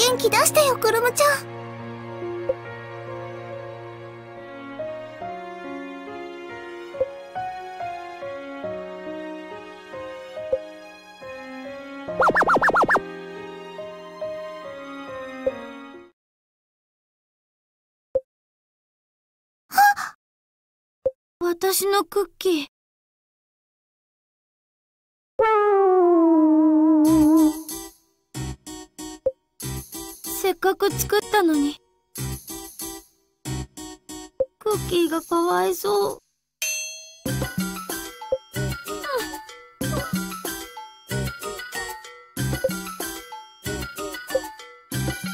元気出してよくるむちゃん私のクッキー。かく作ったのに。クッキーがかわいそう。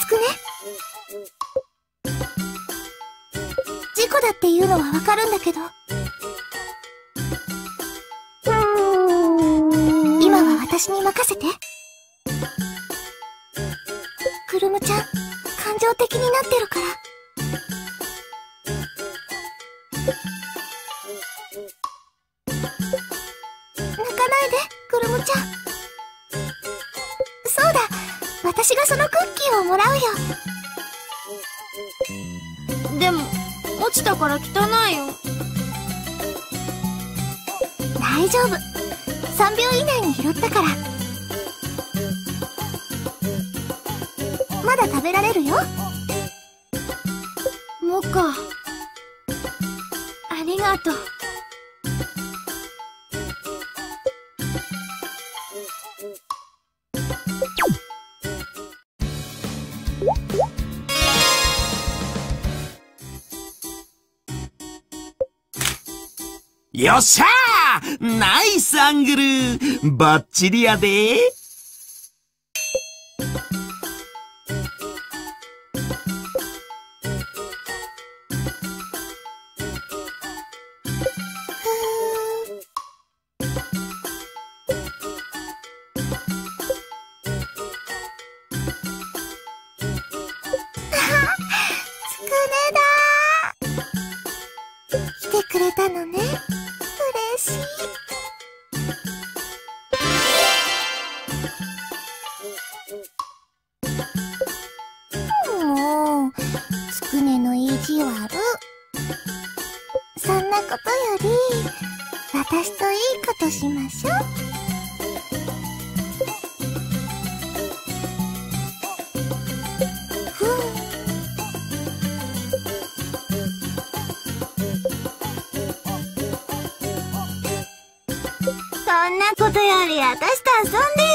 つくね事故だっていうのはわかるんだけど今は私に任せてくるむちゃん感情的になってるから。泣かないでくるむちゃ。んそうだ私がそのクッキーをもらうよ。でも、落ちたから汚いよ。大丈夫。3秒以内に拾ったからまだ食べられるよ？モカ。ありがとう。よっしゃーナイスアングルバッチリやでねの意地悪。そんなことより私といいことしましょう。ふん。そんなことより私と遊んで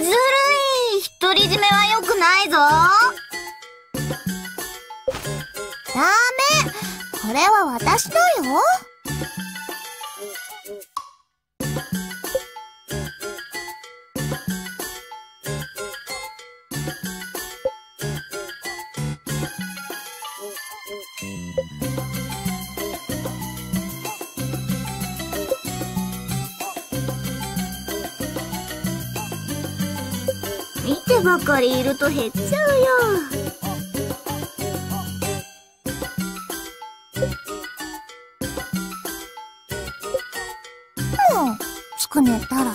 ずるい。独り占めは良くないぞ。ダメこれは私のよてばかりいると減っちゃうよ。もうつくねたら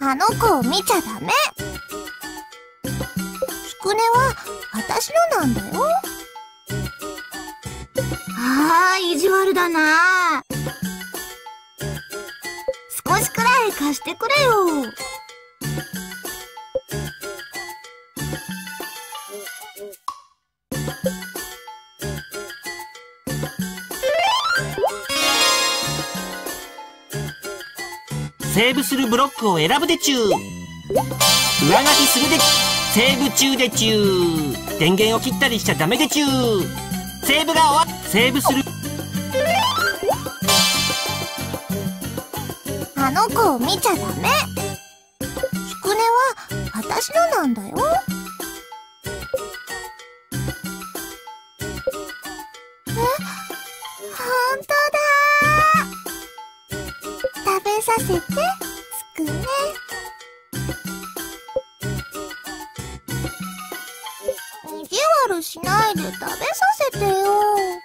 あの子を見ちゃダメつくねは私のなんだよああ、意地悪だな。少しくらい貸してくれよ。セーブするブロックを選ぶでちゅう。上書きするでセーブ中でちゅう。電源を切ったりしちゃダメでちゅう。セーブが終わっセーブする。あの子を見ちゃダメ。つくねは私のなんだよ。せて机意地悪しないで食べさせてよ。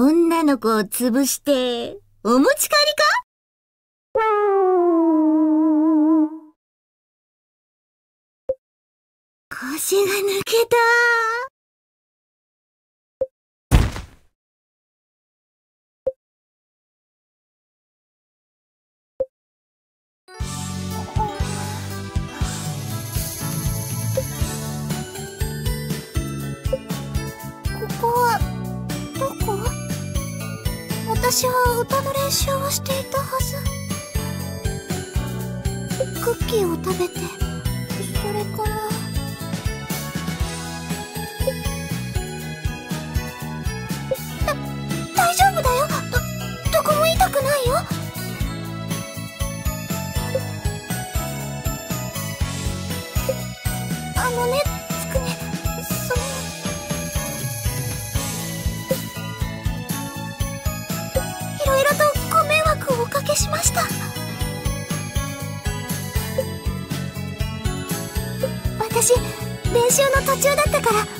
女の子を潰して、お持ち帰りか？腰が抜けた。私は歌の練習をしていたはず。クッキーを食べてそれから習の途中だったから。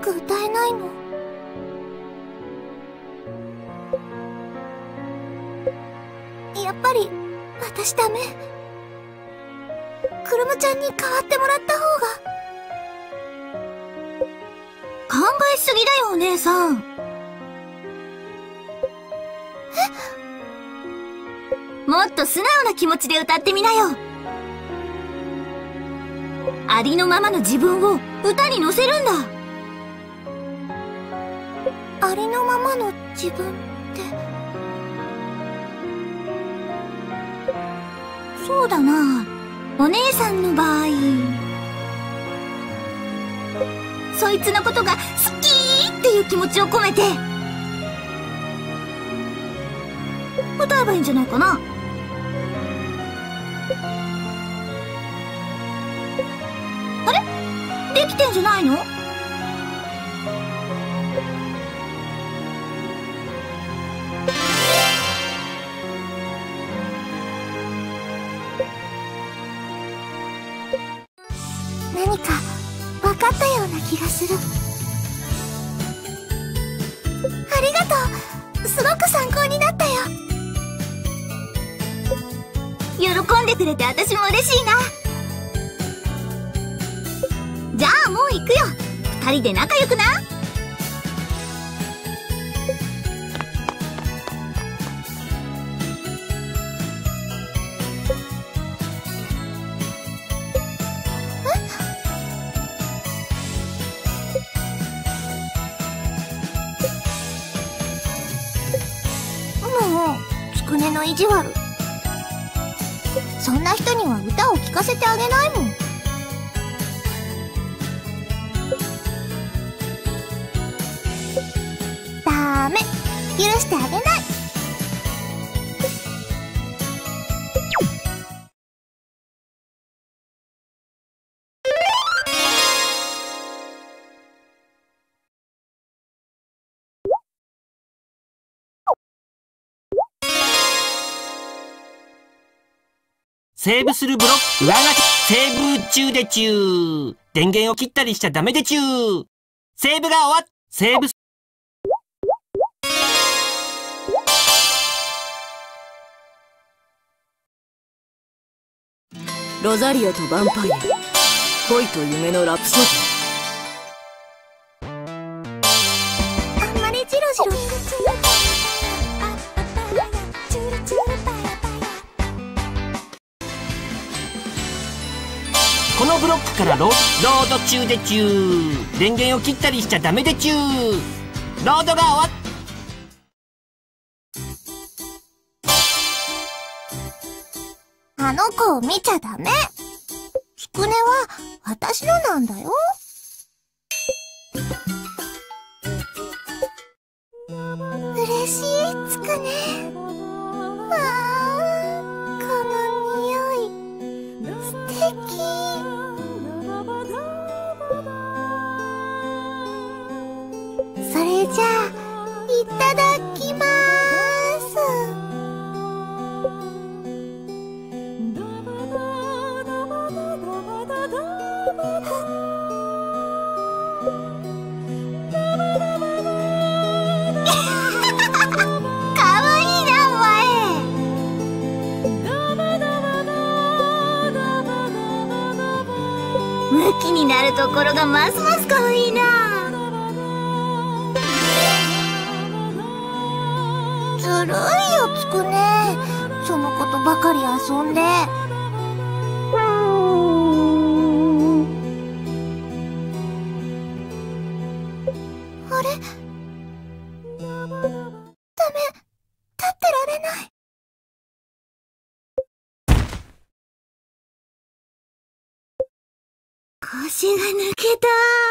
く歌えないのやっぱり私ダメ。くるむちゃんに代わってもらった方が。考えすぎだよお姉さん。もっと素直な気持ちで歌ってみなよ。ありのままの自分を歌に乗せるんだ。ありのままの自分って。そうだな。お姉さんの場合。そいつのことが好きっていう気持ちを込めて。歌えばいいんじゃないかな。あれ？できてんじゃないの？気がする。ありがとう。すごく参考になったよ。喜んでくれて私も嬉しいな。じゃあもう行くよ。2人で仲良くな。の意地悪。そんな人には歌を聴かせてあげないもん。ダメ。許してあげない。セーブするブロック、上書き、セーブ中でちゅー。電源を切ったりしちゃダメでちゅー。セーブが終わっ、セーブ、ロザリアとヴァンパイア。恋と夢のラプソディ。からロロード中でちゅー。電源を切ったりしちゃダメでちゅー。ロードが終わっ、あの子を見ちゃダメつくねは私のなんだよ嬉しいつくね かわいいなお前。ムキになるところがますます可愛いな。ずるいよつくね。そのことばかり遊んで。ダメ。立ってられない。腰が抜けた。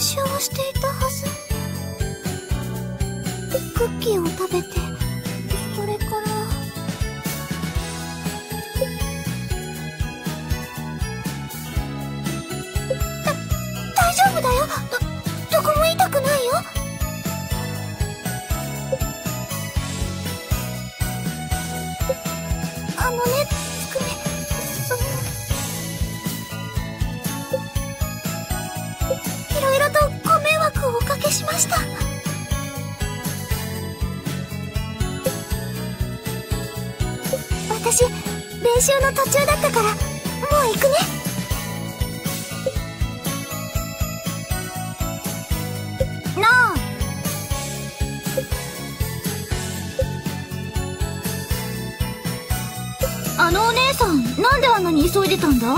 習をしていたはず。クッキーを食べて。練習の途中だったからもう行くね。なああのお姉さんなんであんなに急いでたんだ？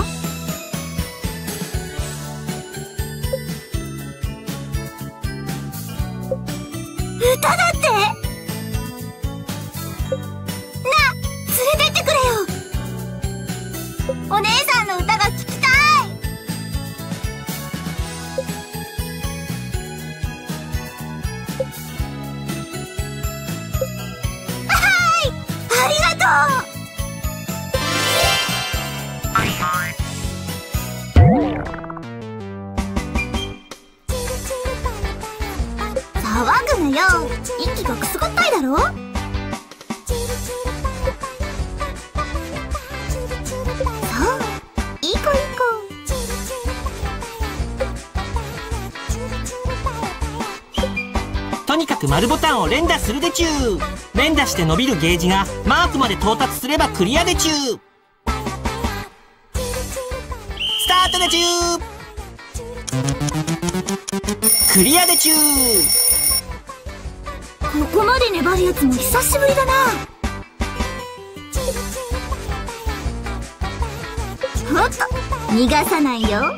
丸ボタンを連打するでちゅー。連打して伸びるゲージがマークまで到達すればクリアでちゅー。スタートでちゅー。クリアでちゅーここまで粘るやつも久しぶりだなおっと逃がさないよ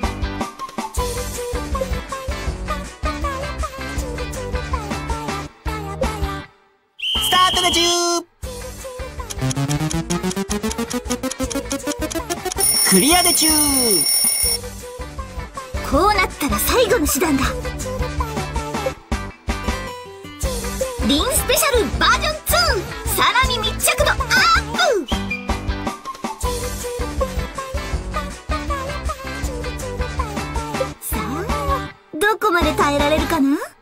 スタートでちゅークリアでちゅーこうなったら最後の手段だリンスペシャルバージョン2さらに密着度アップさあどこまで耐えられるかな